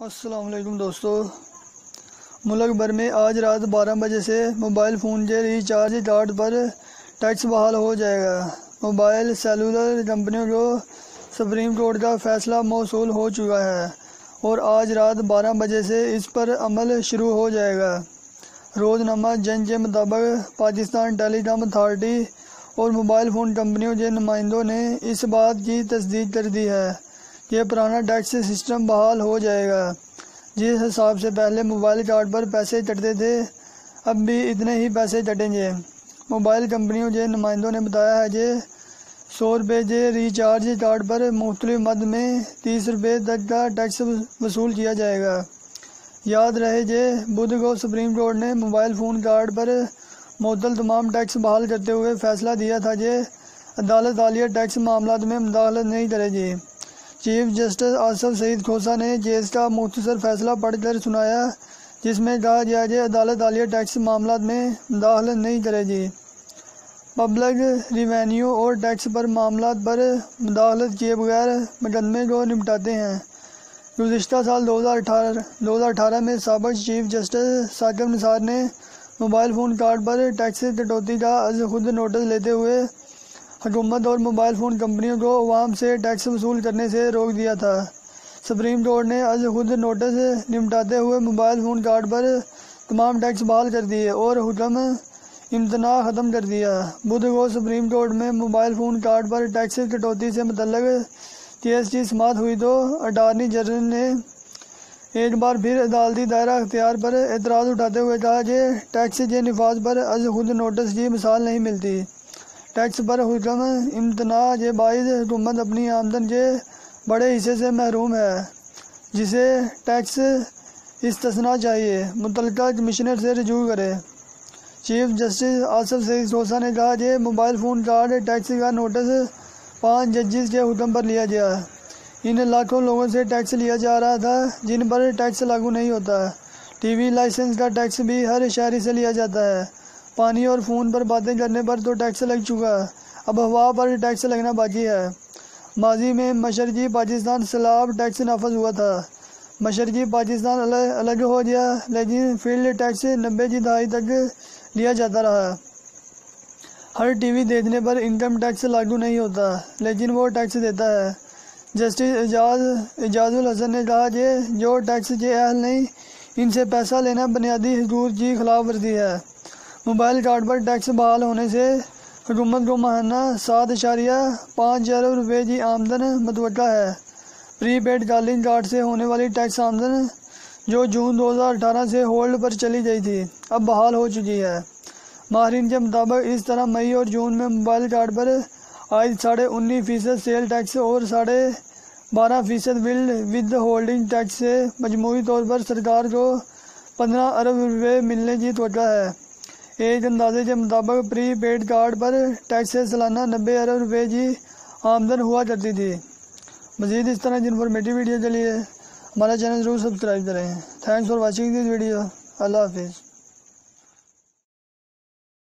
السلام علیکم دوستو۔ ملک بھر میں آج رات بارہ بجے سے موبائل فون کے ریچارج کارڈ پر ٹیکس بحال ہو جائے گا۔ موبائل سیلولر کمپنیوں کو سپریم کورٹ کا فیصلہ موصول ہو چکا ہے اور آج رات بارہ بجے سے اس پر عمل شروع ہو جائے گا۔ روزنامہ جنگ کے مطابق پاکستان ٹیلی کام اتھارٹی اور موبائل فون کمپنیوں کے نمائندوں نے اس بات کی تصدیق کر دی ہے۔ یہ پرانا ٹیکس سسٹم بحال ہو جائے گا۔ جس حساب سے پہلے موبائل کارڈ پر پیسے چٹتے تھے، اب بھی اتنے ہی پیسے چٹیں گے۔ موبائل کمپنیوں کے نمائندوں نے بتایا ہے کہ سو روپے کے ریچارج کارڈ پر مختلف مد میں تیس روپے تک کا ٹیکس وصول کیا جائے گا۔ یاد رہے کہ بدھ کو سپریم کورٹ نے موبائل فون کارڈ پر معطل تمام ٹیکس بحال کرتے ہوئے فیصلہ دیا تھا کہ عدالت عالیہ ٹیکس معاملات میں مداخلت نہیں کرے گی۔ چیف جسٹس آصف سعید کھوسا نے کیس کا مختصر فیصلہ پڑھ کر سنایا، جس میں کہا گیا کہ عدالت عالیہ ٹیکس معاملات میں داخل نہیں کرے گی۔ پبلک ریونیو اور ٹیکس پر معاملات پر مداخلت کیے بغیر مقدمے کو نمٹاتے ہیں۔ گزشتہ سال دو ہزار اٹھارہ، دو ہزار اٹھارہ میں سابق چیف جسٹس ثاقب نثار نے موبائل فون کارڈ پر ٹیکس کٹوتی کا از خود نوٹس لیتے ہوئے حکومت اور موبائل فون کمپنیوں کو عوام سے ٹیکس وصول کرنے سے روک دیا تھا۔ سپریم کورٹ نے آج خود نوٹس نمٹاتے ہوئے موبائل فون کارڈ پر تمام ٹیکس بحال کر دیے اور حکم امتناع ختم کر دیا۔ بدھ کو سپریم کورٹ میں موبائل فون کارڈ پر ٹیکس کٹوتی سے متعلق کیس کی سماعت ہوئی تو اٹارنی جنرل نے ایک بار پھر عدالتی دائرہ اختیار پر اعتراض اٹھاتے ہوئے کہا کہ ٹیکس کے نفاذ پر از خود نوٹس کی مثال نہیں ملتی۔ ٹیکس پر حکم امتناع کے باعث حکومت اپنی آمدن کے بڑے حصے سے محروم ہے، جسے ٹیکس استثنا چاہیے۔ متعلقہ کمشنر سے رجوع کرے چیف جسٹس آصف سعید سوسا نے کہا کہ موبائل فون کارڈ ٹیکس کا نوٹس پانچ ججز کے حکم پر لیا گیا۔ ان لاکھوں لوگوں سے ٹیکس لیا جا رہا تھا، جن پر ٹیکس لاگو نہیں ہوتا۔ ٹی وی لائسنس کا ٹیکس بھی ہر شہری سے لیا جاتا ہے۔ پانی اور فون پر باتیں کرنے پر تو ٹیکس لگ چکا ہے۔ اب ہوا پر ٹیکس لگنا باقی ہے۔ ماضی میں مشرقی پاکستان سیلاب ٹیکس نافذ ہوا تھا۔ مشرقی پاکستان الگ ہو گیا، لیکن فیلڈ ٹیکس نبے کی دہائی تک لیا جاتا رہا۔ ہر ٹی وی دیکھنے پر انکم ٹیکس لاگو نہیں ہوتا، لیکن وہ ٹیکس دیتا ہے۔ جسٹس اعجاز اعجاز الحسن نے کہا کہ جو ٹیکس کے اہل نہیں، ان سے پیسہ لینا بنیادی حقوق کی خلاف ورزی ہے۔ موبائل کارڈ پر ٹیکس بحال ہونے سے حکومت کو ماہانہ سات اشاریہ پانچ ارب روپے کی آمدن متوقع ہے۔ پری پیڈ کالنگ کارڈ سے ہونے والی ٹیکس آمدن جو جون دو ہزار اٹھارہ سے ہولڈ پر چلی گئی تھی، اب بحال ہو چکی ہے۔ ماہرین کے مطابق اس طرح مئی اور جون میں موبائل کارڈ پر آج ساڑھے انیس فیصد سیل ٹیکس اور ساڑھے بارہ فیصد ول ود ہولڈنگ ٹیکس سے مجموعی طور پر سرکار کو پندرہ ارب روپے ملنے کی توقع ہے۔ ایک اندازے کے مطابق پری پیڈ کارڈ پر ٹیکس سے سالانہ نبے ارب روپے کی آمدن ہوا کرتی تھی مزید اس طرح کی انفارمیٹیو ویڈیو کے لیے ہمارا چینل ضرور سبسکرائب کریں thanks for watching this video اللہ حافظ